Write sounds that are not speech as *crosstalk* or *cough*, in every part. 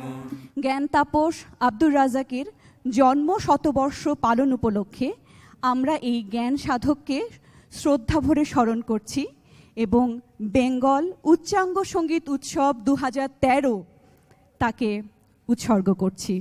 মন। জ্ঞান তাপস আব্দুর রাজাকের জন্ম শতবর্ষ পালন উপলক্ষে আমরা এই জ্ঞান সাধককে শ্রদ্ধা ভরে স্মরণ করছি এবং বেঙ্গল উচ্চাঙ্গ সংগীত উৎসব দু হাজার তেরো তাকে উৎসর্গ করছি।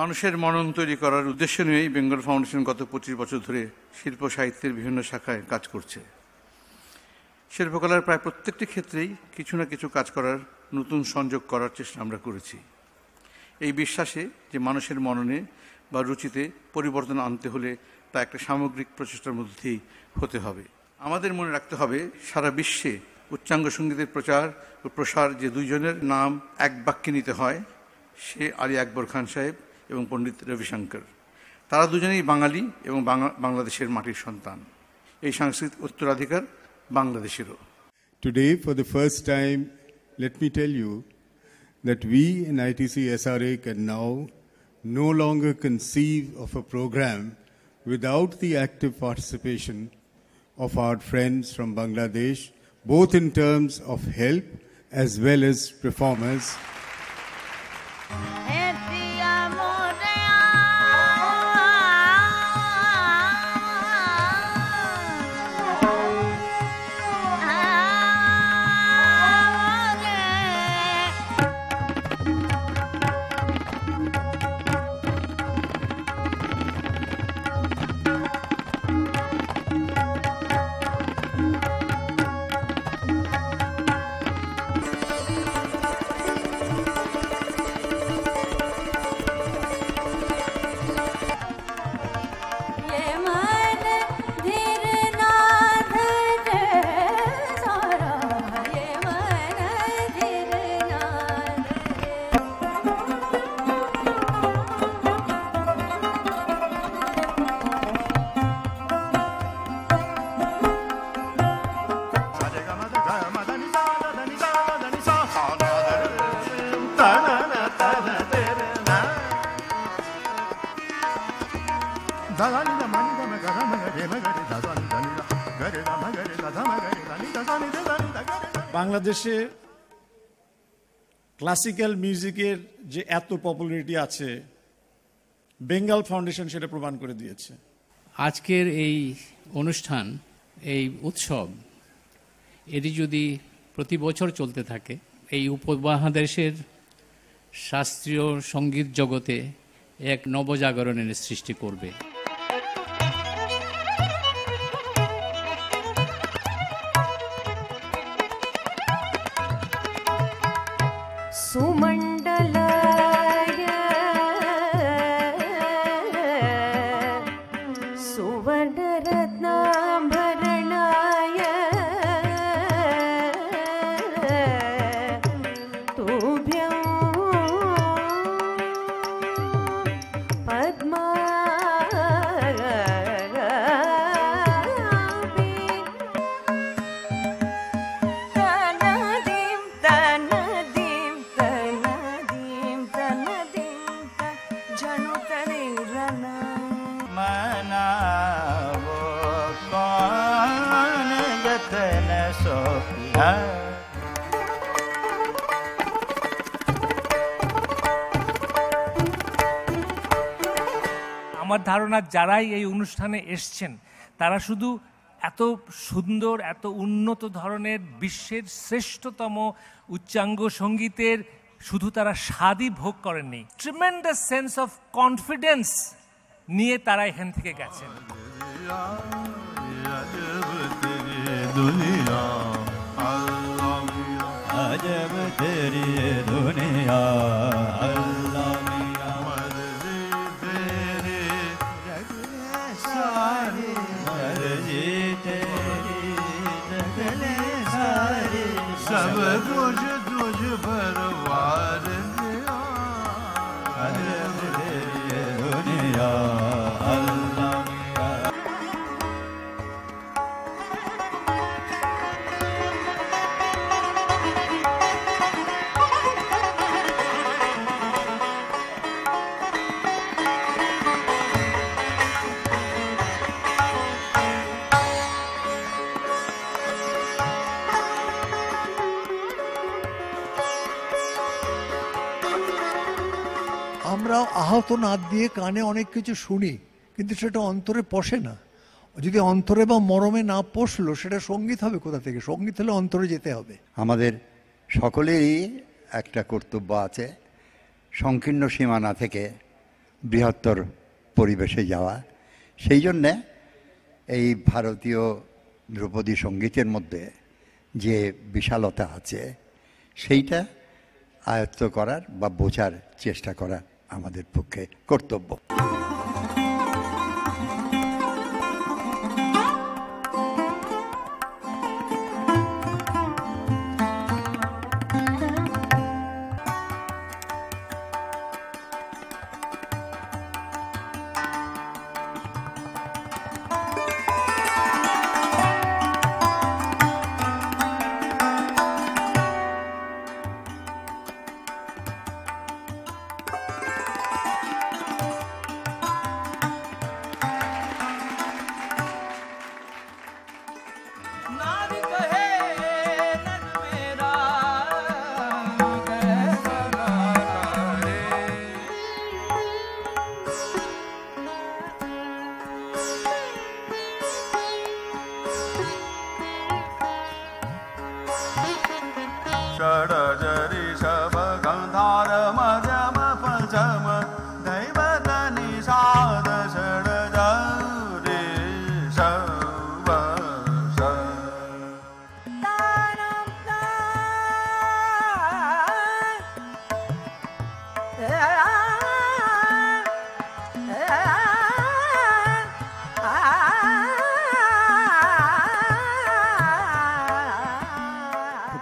মানুষের মনন তৈরি করার উদ্দেশ্য নিয়েই বেঙ্গল ফাউন্ডেশন গত পঁচিশ বছর ধরে শিল্প সাহিত্যের বিভিন্ন শাখায় কাজ করছে। শিল্পকলার প্রায় প্রত্যেকটি ক্ষেত্রেই কিছু না কিছু কাজ করার নতুন সংযোগ করার চেষ্টা আমরা করেছি। এই বিশ্বাসে যে মানুষের মননে বা রুচিতে পরিবর্তন আনতে হলে তা একটা সামগ্রিক প্রচেষ্টার মধ্যেই হতে হবে। আমাদের মনে রাখতে হবে, সারা বিশ্বে উচ্চাঙ্গ সঙ্গীতের প্রচার ও প্রসার যে দুইজনের নাম এক বাক্যে নিতে হয়, সে আলী আকবর খান সাহেব এবং পণ্ডিত রবিশঙ্কর তারা দুজনেই বাঙালি এবং বাংলা- বাংলাদেশের মাটির সন্তান এই সাংস্কৃতিক উত্তরাধিকার বাংলাদেশেরও Today, for the first time, let me tell you that we in ITC SRA can now no longer conceive of a program without the active participation of our friends from Bangladesh, both in terms of help as well as performers. বাংলাদেশে classical মিউজিকের যে এত popularity আছে Bengal foundation সেটা প্রমাণ করে দিয়েছে। আজকের এই অনুষ্ঠান, এই উৎসব, এটি যদি প্রতি বছর চলতে থাকে, এই উপমহাদেশের শাস্ত্রীয় সংগীত জগতে এক নবজাগরণের সৃষ্টি করবে। Sophia. আমার ধারণা যারাই এই অনুষ্ঠানে এসছেন, তারা শুধু এত সুন্দর, এত উন্নত ধরনের বিশ্বের শ্রেষ্ঠতম উচ্চাঙ্গ সঙ্গীতের শুধু তারা স্বাদই ভোগ করেননি ট্রিমেন্ডাস সেন্স অফ কনফিডেন্স নিয়ে তারা এখান থেকে গেছেন। দুনিয়া सब दुझ दुझ भरवार আহত নাদ দিয়ে কানে অনেক কিছু শুনি, কিন্তু সেটা অন্তরে পশে না। যদি অন্তরে বা মরমে না পশলো, সেটা সংগীত হবে কোথা থেকে? সংগীত হলে অন্তরে যেতে হবে। আমাদের সকলেরই একটা কর্তব্য আছে, সংকীর্ণ সীমানা থেকে বৃহত্তর পরিবেশে যাওয়া। সেই জন্যে এই ভারতীয় ধ্রুপদী সঙ্গীতের মধ্যে যে বিশালতা আছে, সেইটা আয়ত্ত করার বা বোঝার চেষ্টা করা আমাদের পক্ষে কর্তব্য।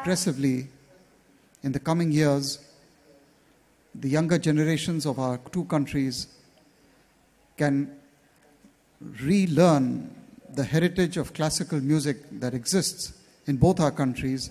Progressively in the coming years, the younger generations of our two countries can relearn the heritage of classical music that exists in both our countries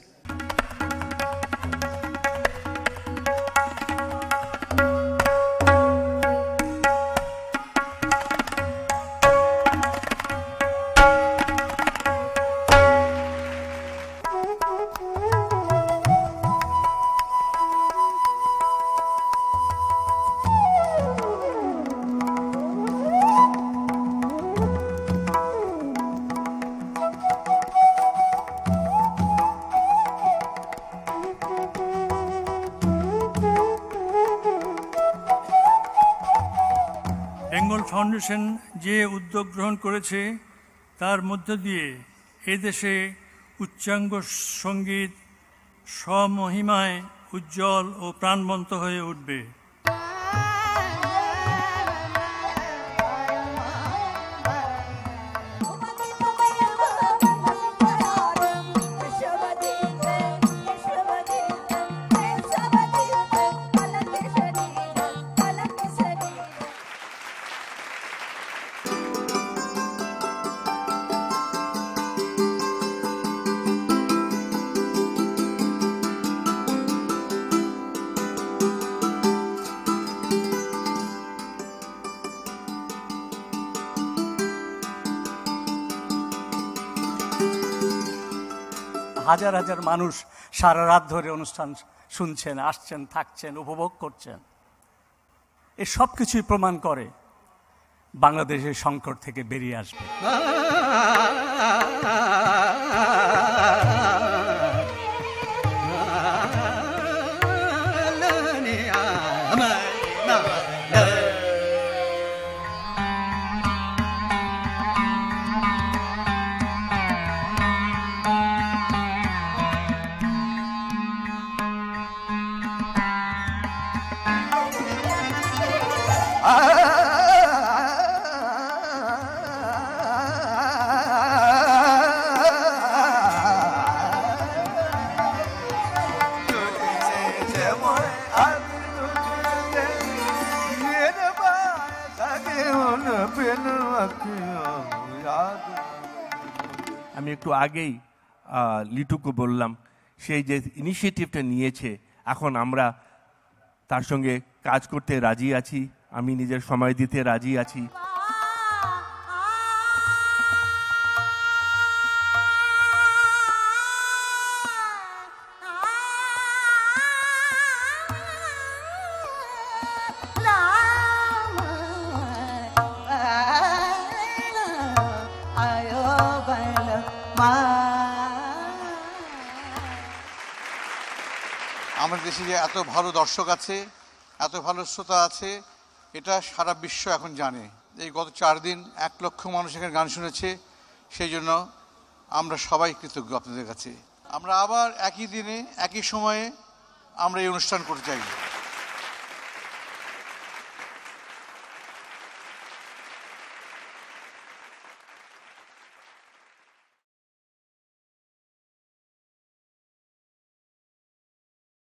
foundation যে উদ্যোগ গ্রহণ করেছে, তার মধ্য দিয়ে এদেশে উচ্চাঙ্গ সংগীত স্বমহিমায় উজ্জ্বল ও প্রাণবন্ত হয়ে উঠবে। হাজার হাজার মানুষ সারা রাত ধরে অনুষ্ঠান শুনছেন, আসছেন, থাকছেন, উপভোগ করছেন। এ সব কিছুই প্রমাণ করে বাংলাদেশের সংকট থেকে বেরিয়ে আসবে। *laughs* আমি একটু আগেই লিটুকু বললাম, সেই যে ইনিশিয়েটিভটা নিয়েছে, এখন আমরা তার সঙ্গে কাজ করতে রাজি আছি, আমি নিজের সময় দিতে রাজি আছি। আমাদের দেশে যে এত ভালো দর্শক আছে, এত ভালো শ্রোতা আছে, এটা সারা বিশ্ব এখন জানে। এই গত চার দিন এক লক্ষ মানুষ এখানে গান শুনেছে, সেই জন্য আমরা সবাই কৃতজ্ঞ আপনাদের কাছে। আমরা আবার একই দিনে, একই সময়ে আমরা এই অনুষ্ঠান করতে চাই।